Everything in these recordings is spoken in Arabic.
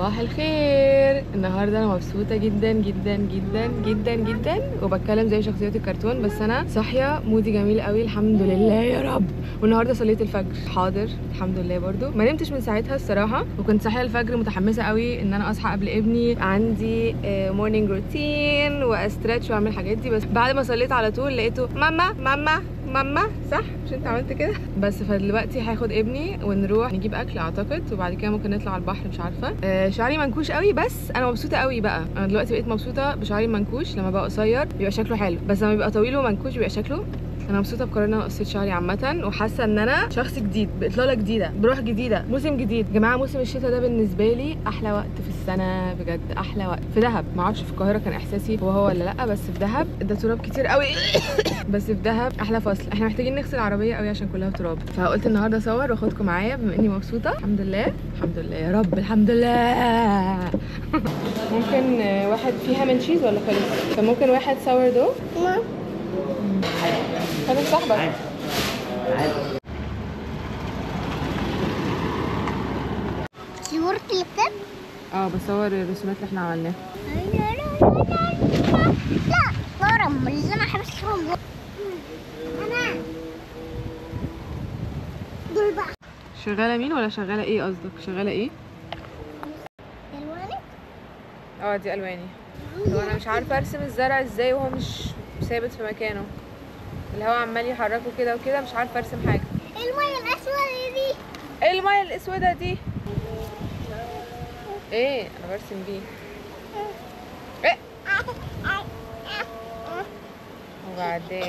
صباح الخير. النهارده أنا مبسوطة جدا جدا جدا جدا جدا. وبتكلم زي شخصيات الكرتون بس أنا صاحية mood ي جميل قوي الحمد لله يا رب. والنهاردة صليت الفجر. حاضر الحمد لله برضو. ما نمتش من ساعتها الصراحة وكنت صاحية الفجر متحمسة قوي إن أنا أصحى قبل ابني. عندي morning routine وأ stretch وأعمل الحاجات دي بس بعد ما صليت على طول لقيته ماما ماما ماما صح؟ مش انت عملت كده؟ بس فدلوقتي هاخد ابني ونروح نجيب أكل أعتقد وبعد كده ممكن نطلع على البحر مش عارفة. آه شعري منكوش قوي بس أنا مبسوطة قوي بقى. أنا دلوقتي بقيت مبسوطة بشعري منكوش لما بقى قصير بيبقى شكله حلو. بس لما بيبقى طويل ومنكوش بيبقى شكله أنا مبسوطة بقرار إن أنا قصيت شعري عامة وحاسة إن أنا شخص جديد بإطلالة جديدة بروح جديدة موسم جديد. يا جماعة موسم الشتاء ده بالنسبة لي أحلى وقت في السنة بجد أحلى وقت. في دهب. ما أعرفش في القاهرة كان إحساسي هو هو ولا لأ بس في دهب ده تراب كتير قوي. بس في دهب أحلى فصل. إحنا محتاجين نغسل العربية قوي عشان كلها تراب. فقلت النهارده أصور وأخدكم معايا بما إني مبسوطة. الحمد لله. الحمد لله يا رب. الحمد لله. ممكن واحد فيها من cheese ولا خلص فممكن واحد sourdough صاحبك. صورت الكتاب آه بصور الرسومات اللي إحنا عملناها لا ورم اللي أنا حبس فيهم أنا دول بقى شغالة مين ولا شغالة إيه قصدك؟ شغالة إيه؟ الواني آه دي ألواني. هو أنا مش عارفة أرسم الزرع إزاي وهو مش ثابت في مكانه. الهواء عمال يحركه كده وكده مش عارفة أرسم حاجة. المية الأسودة دي. إيه المية الأسودة دي. إيه؟ أنا برسم بيه إيه؟ وبعدين؟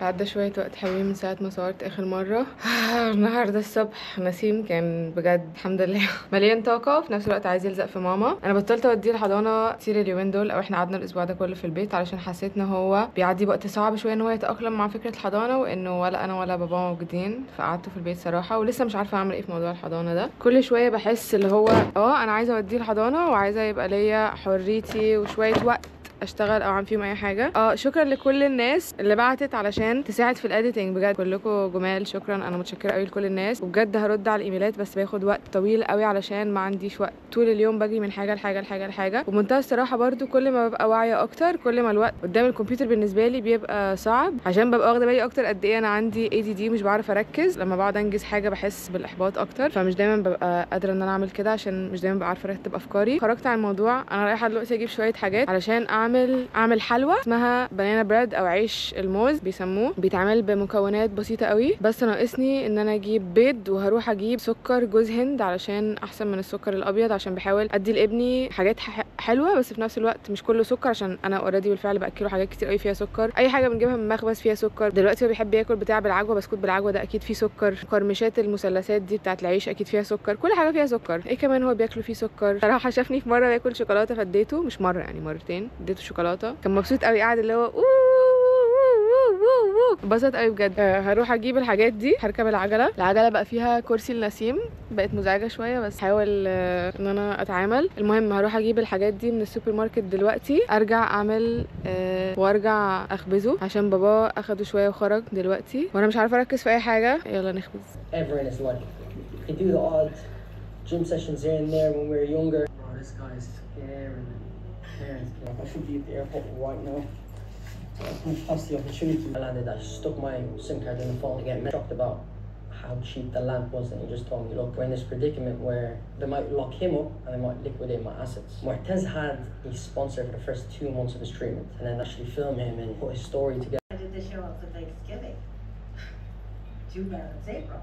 عدى شوية وقت حلوين من ساعة ما صورت آخر مرة. النهاردة الصبح نسيم كان بجد الحمد لله مليان طاقة وفي نفس الوقت عايز يلزق في ماما. أنا بطلت أوديه الحضانة كتير اليومين دول أو إحنا قعدنا الأسبوع ده كله في البيت علشان حسيت إن هو بيعدي وقت صعب شوية إن هو يتأقلم مع فكرة الحضانة وإنه ولا أنا ولا بابا موجودين. فقعدته في البيت صراحة ولسه مش عارفة أعمل إيه في موضوع الحضانة ده. كل شوية بحس اللي هو أه أنا عايزة أوديه الحضانة وعايزة يبقى ليا حريتي وشوية وقت. أشتغل أو أعمل فيهم أي حاجة. آه شكرا لكل الناس اللي بعتت علشان تساعد في الاديتنج بجد كلكم جمال شكرا. أنا متشكرة قوي لكل الناس. وبجد هرد على الإيميلات بس بياخد وقت طويل قوي علشان ما عنديش وقت. طول اليوم بجري من حاجة لحاجة لحاجة لحاجة. وبمنتهى الصراحة برضو كل ما ببقى واعية أكتر كل ما الوقت قدام الكمبيوتر بالنسبة لي بيبقى صعب. عشان ببقى واخدة بالي أكتر قد إيه أنا عندي اي دي دي مش بعرف أركز. لما بقعد أنجز حاجة بحس بالإحباط أكتر. فمش دايما ببقى قادرة إن أنا أعمل كده عشان مش دايما ببقى عارفه أرتب أفكاري. خرجت عن الموضوع. أنا رايحة دلوقتي أجيب شوية حاجات علشان أعمل أعمل حلوى اسمها banana bread أو عيش الموز بيسموه. بيتعمل بمكونات بسيطة قوي. بس ناقصني إن أنا أجيب بيض وهروح أجيب سكر جوز هند علشان أحسن من السكر الأبيض عشان بحاول أدي لابني حاجات حلوة بس في نفس الوقت مش كله سكر عشان أنا already بالفعل بأكله حاجات كتير قوي فيها سكر. أي حاجة بنجيبها من مخبز فيها سكر. دلوقتي هو بيحب ياكل بتاع بالعجوة بسكوت بالعجوة ده أكيد فيه سكر. قرمشات المثلثات دي بتاعت العيش أكيد فيها سكر. كل حاجة فيها سكر. إيه كمان هو بياكله فيه سكر؟ صراحة شافني في مرة باكل شوكولاتة فاديته مش مرة يعني مرتين. اديته شوكولاتة. كان مبسوط قوي قاعد اللي هو. انبسط قوي بجد. آه، هروح أجيب الحاجات دي. هركب العجلة. العجلة بقى فيها كرسي لنسيم. بقت مزعجة شوية بس هحاول آه، إن أنا أتعامل. المهم هروح أجيب الحاجات دي من السوبر ماركت دلوقتي. أرجع أعمل آه، وأرجع أخبزه. عشان بابا أخده شوية وخرج دلوقتي. وأنا مش عارفة أركز في أي حاجة. يلا نخبز. Do the odd gym sessions here and there when we were younger. Oh, this scaring me. Scaring, scaring. I should be at the airport right now. That's the opportunity. I landed, I stuck my SIM card in the phone to get shocked about how cheap the lamp was and he just told me, look, we're in this predicament where they might lock him up and they might liquidate my assets. Martez had a sponsor for the first two months of his treatment and then actually film him and put his story together. I did the show up for Thanksgiving. Too bad it's April.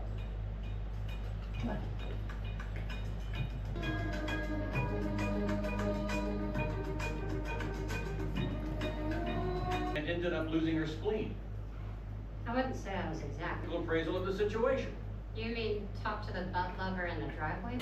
Come on. Ended up losing her spleen. I wouldn't say I was exact. Appraisal of the situation. You mean talk to the butt lover in the driveway?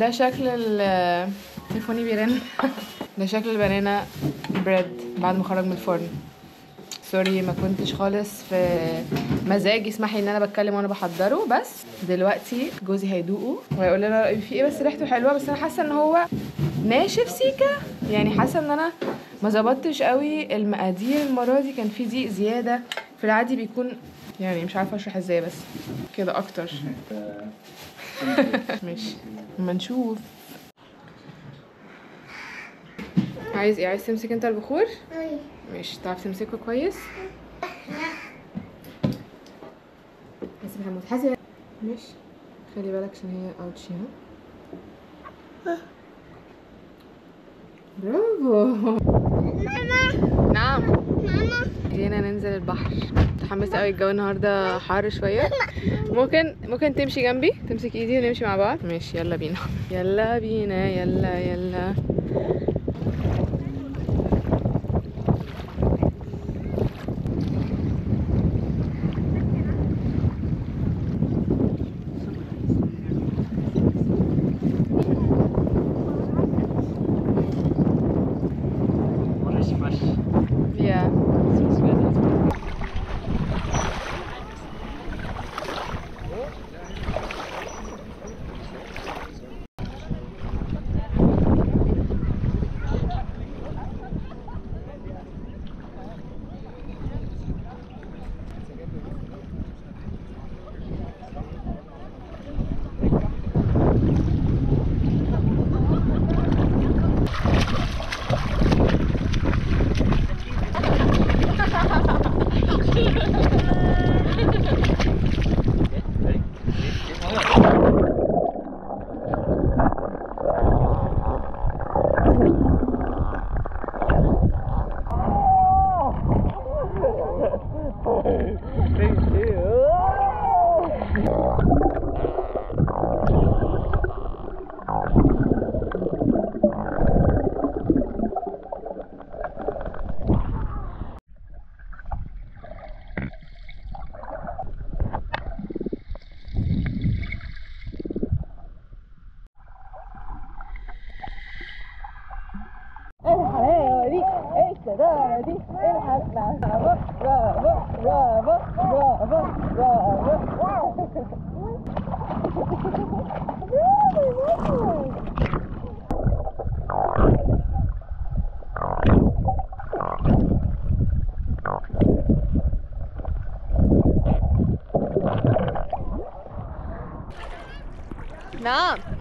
ده شكل ال تليفوني بيرن. ده شكل ال banana bread بعد ما خرج من الفرن. sorry ما كنتش خالص في مزاج اسمحي ان أنا بتكلم وأنا بحضره بس دلوقتي جوزي هيدوقه وهيقول لنا رأيه فيه إيه بس ريحته حلوة بس أنا حاسة ان هو ناشف سيكا. يعني حاسة ان أنا ما ظبطتش قوي المقادير. المرة دي كان في دقيق زيادة. في العادي بيكون يعني مش عارفة أشرح إزاي بس كده أكتر. ماشي اما نشوف. عايز إيه؟ عايز تمسك أنت البخور. ماشي. تعرف تمسكه كويس؟ حاسب محمود حاسب ماشي. خلي بالك عشان هي اوتشي ها؟ برافو. ماما. نعم. ماما. جينا ننزل البحر. متحمسة قوي الجو النهاردة حر شوية. ممكن ممكن تمشي جنبي تمسك ايدي ونمشي مع بعض. ماشي يلا بينا. يلا بينا يلا يلا. ready in hand now. Rubber, rubber, rubber, rubber, rubber. Wow! really.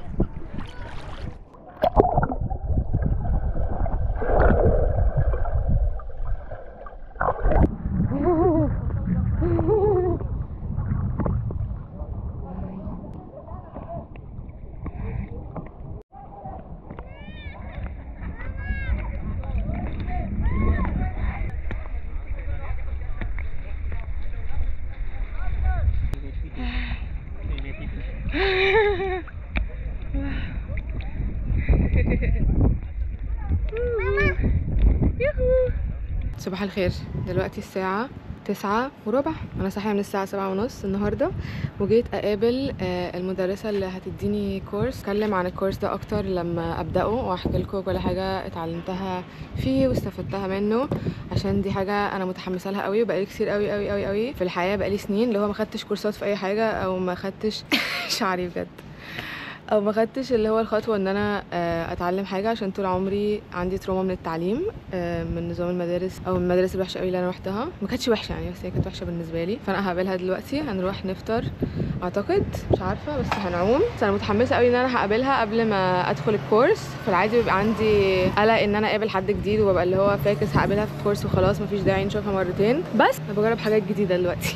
صباح الخير. دلوقتي الساعة تسعة وربع. أنا صاحية من الساعة سبعة ونص النهاردة وجيت أقابل آه، المدرسة اللي هتديني كورس أتكلم عن الكورس ده أكتر لما أبدأه وأحكي لكم كل حاجة اتعلمتها فيه واستفدتها منه عشان دي حاجة أنا متحمسة لها قوي وبقالي كتير قوي قوي قوي قوي. في الحياة بقالي سنين اللي هو ما خدتش كورسات في أي حاجة أو ما خدتش شعري بجد. أو ما خدتش اللي هو الخطوة إن أنا آه، أتعلم حاجة عشان طول عمري عندي trauma من التعليم آه، من نظام المدارس أو المدارس الوحشة قوي اللي أنا روحتها. ما كانتش وحشة يعني بس هي كانت وحشة بالنسبة لي. فأنا هقابلها دلوقتي هنروح نفطر أعتقد. مش عارفة بس هنعوم. بس أنا متحمسة قوي إن أنا هقابلها قبل ما أدخل ال course. في العادي بيبقى عندي قلق إن أنا أقابل حد جديد وببقى اللي هو فاكس هقابلها في ال course وخلاص مفيش داعي نشوفها مرتين. بس أنا بجرب حاجات جديدة دلوقتي.